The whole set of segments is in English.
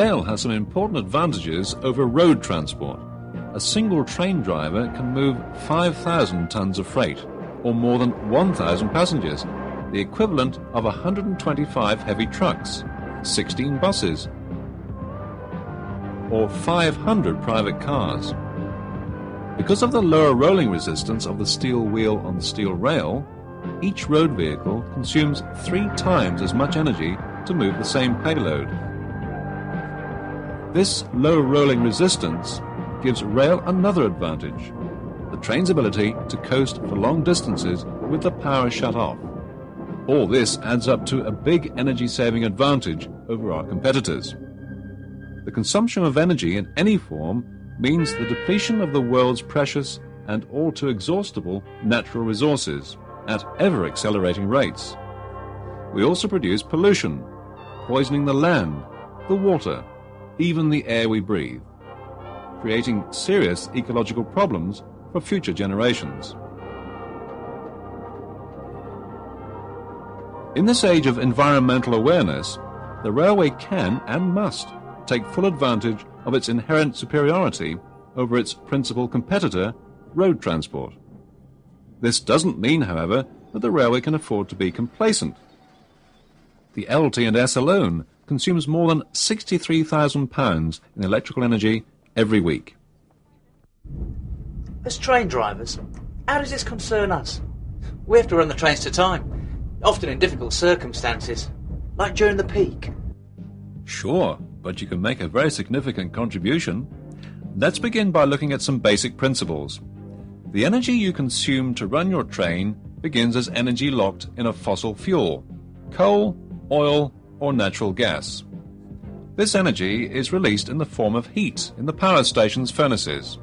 Rail has some important advantages over road transport. A single train driver can move 5,000 tons of freight, or more than 1,000 passengers, the equivalent of 125 heavy trucks, 16 buses, or 500 private cars. Because of the lower rolling resistance of the steel wheel on the steel rail, each road vehicle consumes three times as much energy to move the same payload. This low rolling resistance gives rail another advantage the train's ability to coast for long distances with the power shut off. All this adds up to a big energy saving advantage over our competitors. The consumption of energy in any form means the depletion of the world's precious and all too exhaustible natural resources at ever accelerating rates. We also produce pollution, poisoning the land, the water, even the air we breathe, creating serious ecological problems for future generations. In this age of environmental awareness, the railway can and must take full advantage of its inherent superiority over its principal competitor, road transport. This doesn't mean, however, that the railway can afford to be complacent. The LT&S alone consumes more than £63,000 in electrical energy every week. As train drivers, how does this concern us? We have to run the trains to time, often in difficult circumstances, like during the peak. Sure, but you can make a very significant contribution. Let's begin by looking at some basic principles. The energy you consume to run your train begins as energy locked in a fossil fuel coal, oil, or natural gas. This energy is released in the form of heat in the power station's furnaces.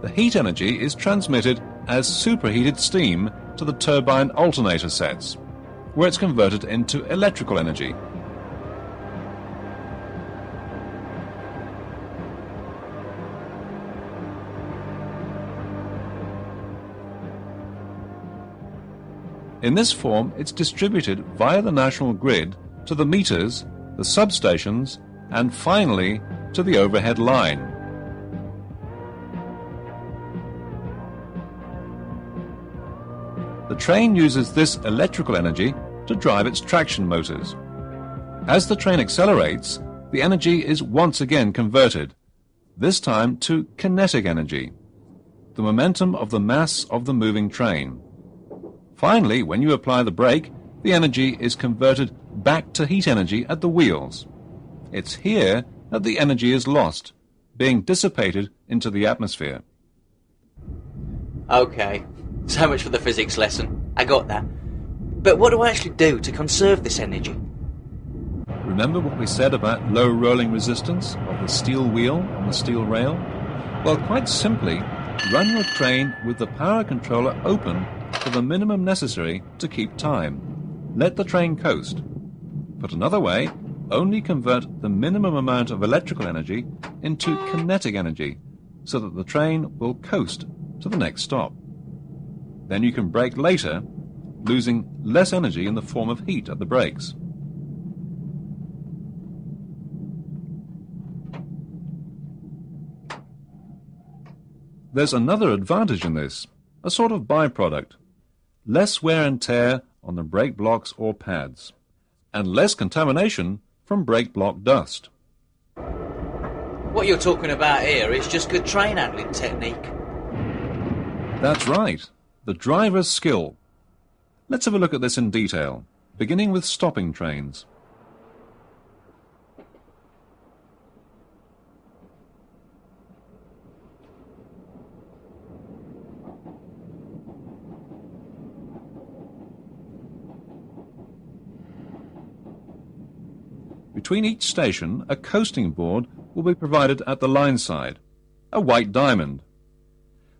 The heat energy is transmitted as superheated steam to the turbine alternator sets, where it's converted into electrical energy. In this form, it's distributed via the national grid to the meters, the substations, and finally to the overhead line. The train uses this electrical energy to drive its traction motors. As the train accelerates, the energy is once again converted, this time to kinetic energy, the momentum of the mass of the moving train. Finally, when you apply the brake, the energy is converted back to heat energy at the wheels. It's here that the energy is lost, being dissipated into the atmosphere. Okay, so much for the physics lesson. I got that. But what do I actually do to conserve this energy? Remember what we said about low rolling resistance of the steel wheel on the steel rail? Well, quite simply, run your train with the power controller open to the minimum necessary to keep time. Let the train coast. Put another way, only convert the minimum amount of electrical energy into kinetic energy so that the train will coast to the next stop. Then you can brake later, losing less energy in the form of heat at the brakes. There's another advantage in this, a sort of byproduct. Less wear and tear on the brake blocks or pads, and less contamination from brake block dust. What you're talking about here is just good train handling technique. That's right, the driver's skill. Let's have a look at this in detail, beginning with stopping trains. Between each station, a coasting board will be provided at the line side, a white diamond.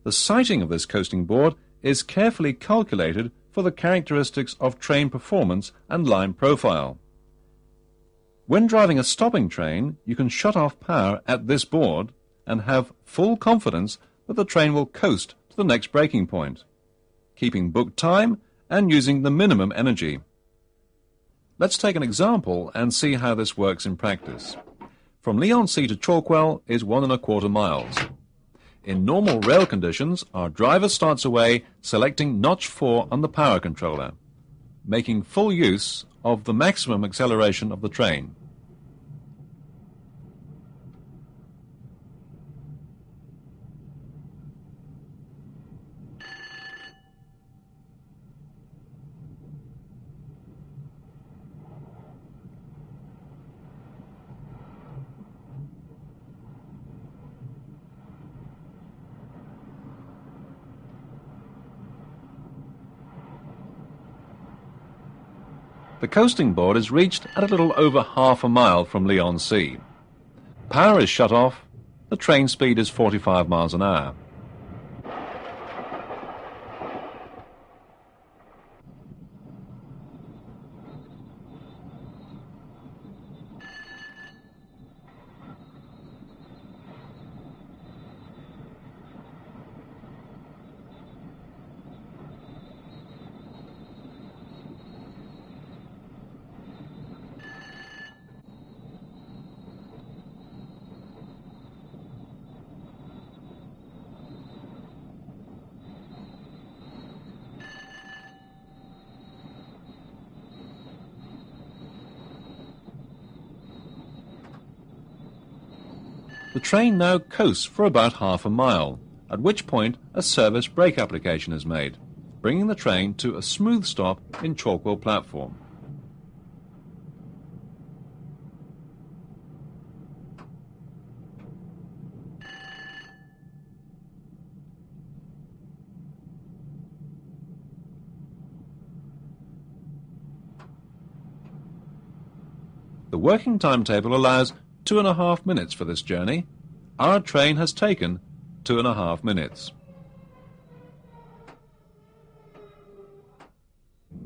The sighting of this coasting board is carefully calculated for the characteristics of train performance and line profile. When driving a stopping train, you can shut off power at this board and have full confidence that the train will coast to the next braking point, keeping booked time and using the minimum energy. Let's take an example and see how this works in practice. from Leigh-on-Sea to Chalkwell is one and a quarter miles. In normal rail conditions, our driver starts away selecting notch 4 on the power controller, making full use of the maximum acceleration of the train. The coasting board is reached at a little over half a mile from Leigh-on-Sea. Power is shut off, the train speed is 45 miles an hour. The train now coasts for about half a mile, at which point a service brake application is made, bringing the train to a smooth stop in Chalkwell platform. The working timetable allows two and a half minutes for this journey. Our train has taken two and a half minutes.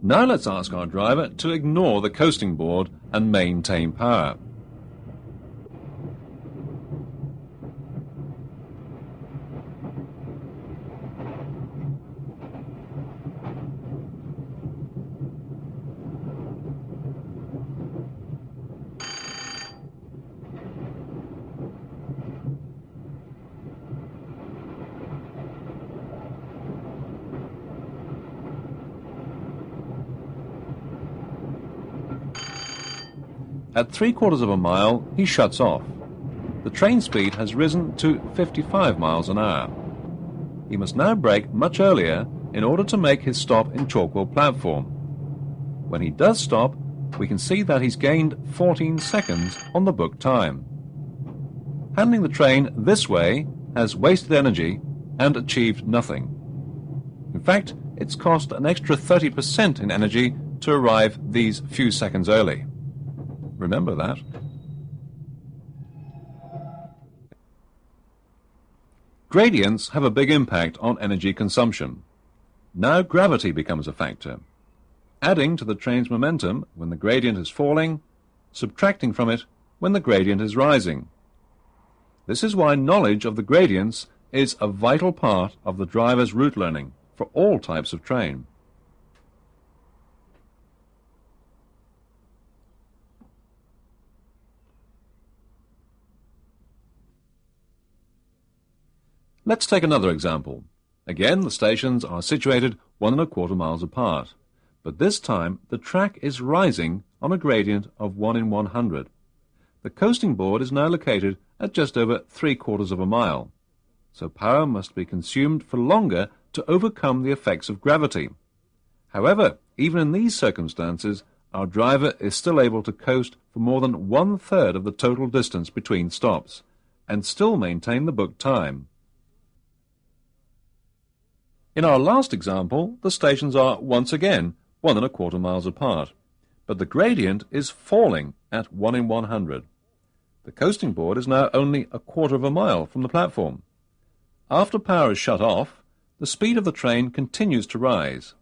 Now let's ask our driver to ignore the coasting board and maintain power. At three quarters of a mile, he shuts off. The train speed has risen to 55 miles an hour. He must now brake much earlier in order to make his stop in Chalkwell platform. When he does stop, we can see that he's gained 14 seconds on the book time. Handling the train this way has wasted energy and achieved nothing. In fact, it's cost an extra 30% in energy to arrive these few seconds early. Remember that. Gradients have a big impact on energy consumption. Now gravity becomes a factor. Adding to the train's momentum when the gradient is falling, subtracting from it when the gradient is rising. This is why knowledge of the gradients is a vital part of the driver's route learning for all types of train. Let's take another example. Again, the stations are situated one and a quarter miles apart, but this time the track is rising on a gradient of 1 in 100. The coasting board is now located at just over three quarters of a mile, so power must be consumed for longer to overcome the effects of gravity. However, even in these circumstances, our driver is still able to coast for more than one third of the total distance between stops, and still maintain the booked time. In our last example, the stations are once again one and a quarter miles apart, but the gradient is falling at 1 in 100. The coasting board is now only a quarter of a mile from the platform. After power is shut off, the speed of the train continues to rise.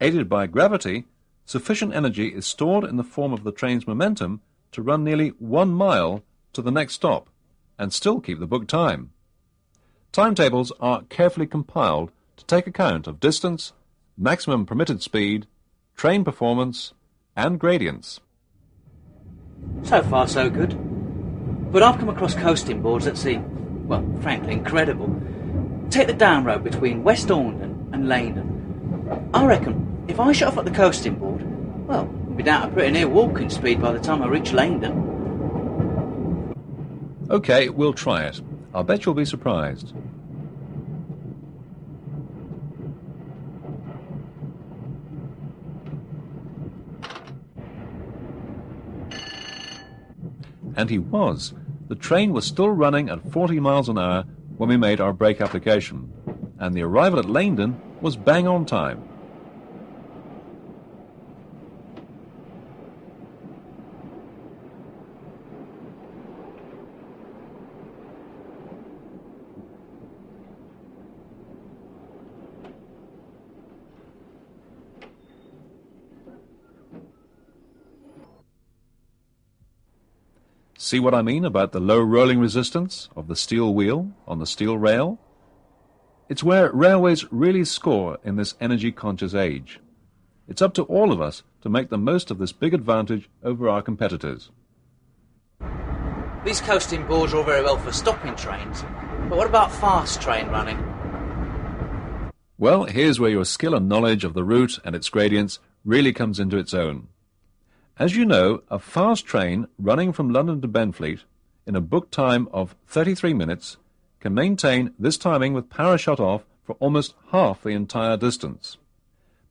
Aided by gravity, sufficient energy is stored in the form of the train's momentum to run nearly one mile to the next stop and still keep the booked time. Timetables are carefully compiled to take account of distance, maximum permitted speed, train performance, and gradients. So far, so good. But I've come across coasting boards that seem, well, frankly, incredible. Take the down road between West Horndon and Laindon. I reckon if I shut off at the coasting board, well, we'd be down to pretty near walking speed by the time I reach Laindon. OK, we'll try it. I'll bet you'll be surprised. And he was. The train was still running at 40 miles an hour when we made our brake application, and the arrival at Laindon was bang on time. See what I mean about the low rolling resistance of the steel wheel on the steel rail? It's where railways really score in this energy conscious age. It's up to all of us to make the most of this big advantage over our competitors. These coasting boards are all very well for stopping trains, but what about fast train running? Well, here's where your skill and knowledge of the route and its gradients really comes into its own. As you know, a fast train running from London to Benfleet in a book time of 33 minutes can maintain this timing with power shut off for almost half the entire distance.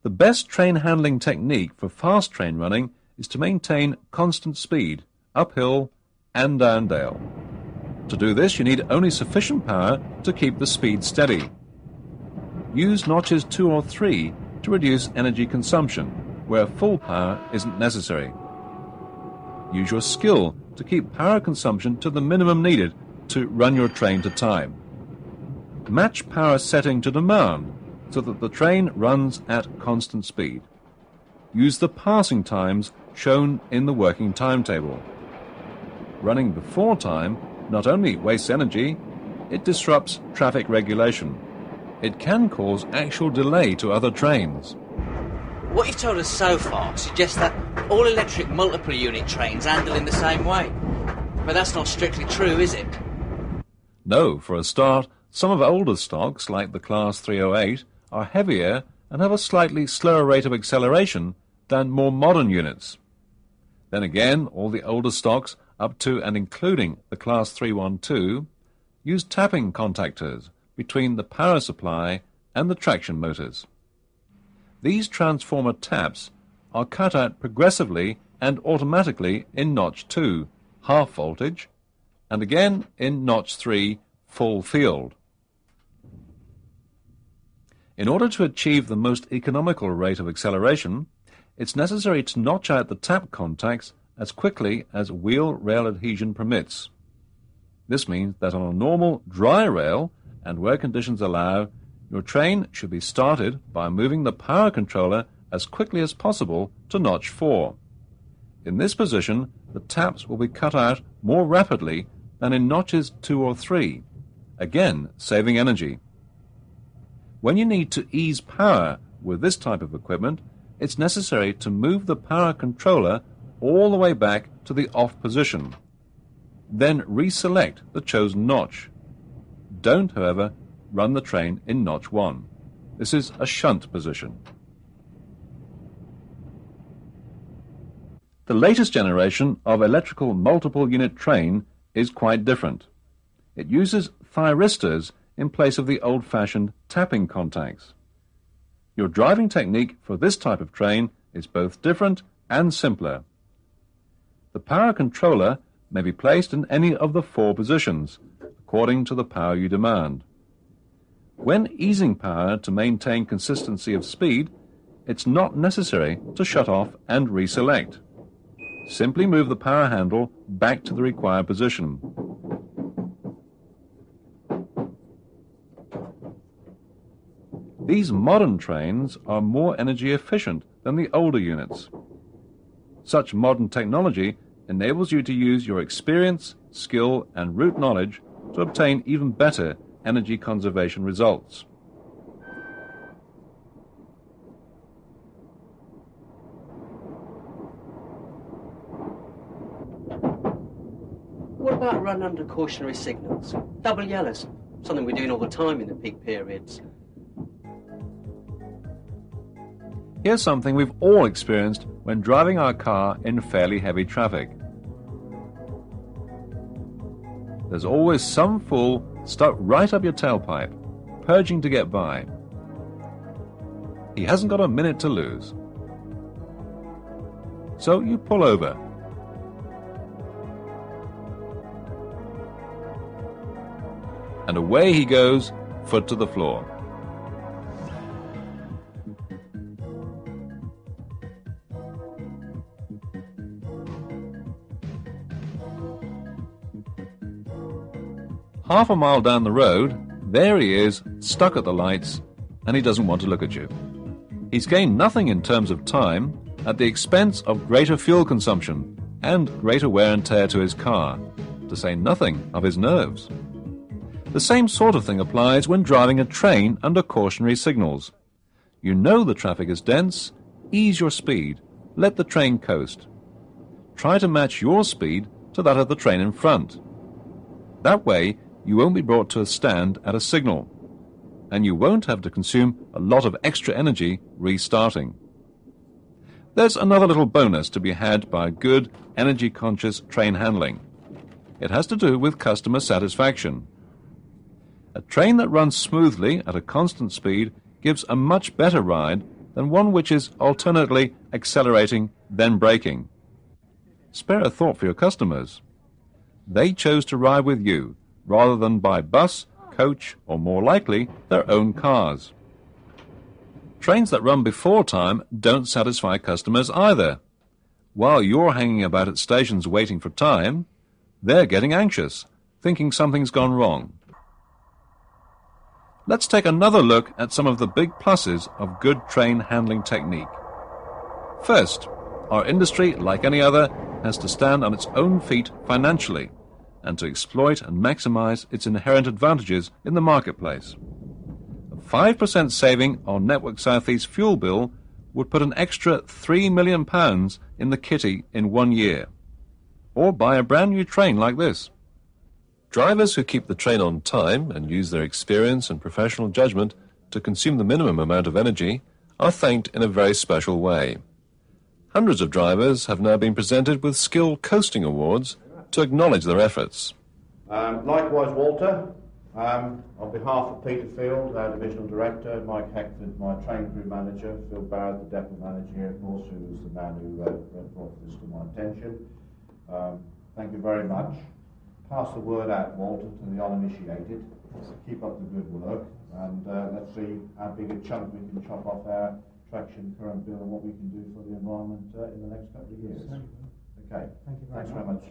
The best train handling technique for fast train running is to maintain constant speed, uphill and down dale. To do this, you need only sufficient power to keep the speed steady. Use notches 2 or 3 to reduce energy consumption where full power isn't necessary. Use your skill to keep power consumption to the minimum needed to run your train to time. Match power setting to demand so that the train runs at constant speed. Use the passing times shown in the working timetable. Running before time not only wastes energy, it disrupts traffic regulation. It can cause actual delay to other trains. What you've told us so far suggests that all electric multiple unit trains handle in the same way. But that's not strictly true, is it? No, for a start, some of older stocks, like the Class 308, are heavier and have a slightly slower rate of acceleration than more modern units. Then again, all the older stocks, up to and including the Class 312, use tapping contactors between the power supply and the traction motors. These transformer taps are cut out progressively and automatically in notch 2, half voltage, and again in notch 3, full field. In order to achieve the most economical rate of acceleration, it's necessary to notch out the tap contacts as quickly as wheel rail adhesion permits. This means that on a normal dry rail, and where conditions allow, your train should be started by moving the power controller as quickly as possible to notch 4. In this position, the taps will be cut out more rapidly than in notches 2 or 3, again saving energy. When you need to ease power with this type of equipment, it's necessary to move the power controller all the way back to the off position. Then reselect the chosen notch. Don't, however, run the train in notch 1. This is a shunt position. The latest generation of electrical multiple unit train is quite different. It uses thyristors in place of the old-fashioned tapping contacts. Your driving technique for this type of train is both different and simpler. The power controller may be placed in any of the four positions, according to the power you demand. When easing power to maintain consistency of speed, it's not necessary to shut off and reselect. Simply move the power handle back to the required position. These modern trains are more energy efficient than the older units. Such modern technology enables you to use your experience, skill, and route knowledge to obtain even better energy conservation results. Running under cautionary signals? Double yellows. Something we're doing all the time in the peak periods. Here's something we've all experienced when driving our car in fairly heavy traffic. There's always some fool stuck right up your tailpipe, purging to get by. He hasn't got a minute to lose. So you pull over. And away he goes, foot to the floor. Half a mile down the road, there he is, stuck at the lights, and he doesn't want to look at you. He's gained nothing in terms of time at the expense of greater fuel consumption and greater wear and tear to his car, to say nothing of his nerves. The same sort of thing applies when driving a train under cautionary signals. You know the traffic is dense, ease your speed, let the train coast. Try to match your speed to that of the train in front. That way, you won't be brought to a stand at a signal, and you won't have to consume a lot of extra energy restarting. There's another little bonus to be had by good, energy conscious train handling. It has to do with customer satisfaction. A train that runs smoothly at a constant speed gives a much better ride than one which is alternately accelerating then braking. Spare a thought for your customers. They chose to ride with you rather than by bus, coach, or more likely, their own cars. Trains that run before time don't satisfy customers either. While you're hanging about at stations waiting for time, they're getting anxious, thinking something's gone wrong. Let's take another look at some of the big pluses of good train handling technique. First, our industry, like any other, has to stand on its own feet financially and to exploit and maximize its inherent advantages in the marketplace. A 5% saving on Network Southeast fuel bill would put an extra £3 million in the kitty in one year. Or buy a brand new train like this. Drivers who keep the train on time and use their experience and professional judgment to consume the minimum amount of energy are thanked in a very special way. Hundreds of drivers have now been presented with Skill Coasting Awards to acknowledge their efforts. Um, likewise, Walter, um, on behalf of Peter Field, our divisional director, Mike Heckford, my train crew manager, Phil Barrett, the depot manager here, of course, who was the man who uh, brought this to my attention. Um, thank you very much. Pass the word out, Walter, to the uninitiated. Keep up the good work, and uh, let's see how big a chunk we can chop off our traction current bill and what we can do for the environment uh, in the next couple of years. Okay. Thank you very Thanks much. very much.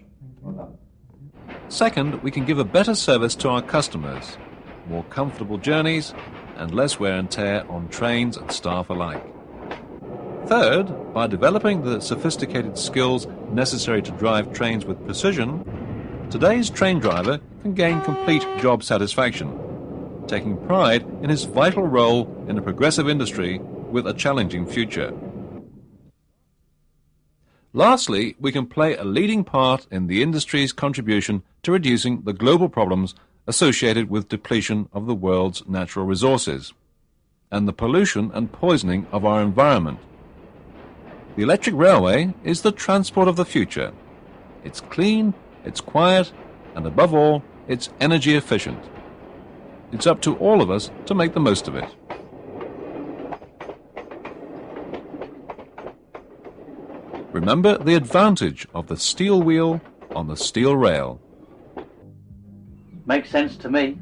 Well done. Second, we can give a better service to our customers, more comfortable journeys, and less wear and tear on trains and staff alike. Third, by developing the sophisticated skills necessary to drive trains with precision, today's train driver can gain complete job satisfaction, taking pride in his vital role in a progressive industry with a challenging future. Lastly, we can play a leading part in the industry's contribution to reducing the global problems associated with depletion of the world's natural resources and the pollution and poisoning of our environment. The electric railway is the transport of the future. It's clean, it's quiet, and above all, it's energy efficient. It's up to all of us to make the most of it. Remember the advantage of the steel wheel on the steel rail. Makes sense to me.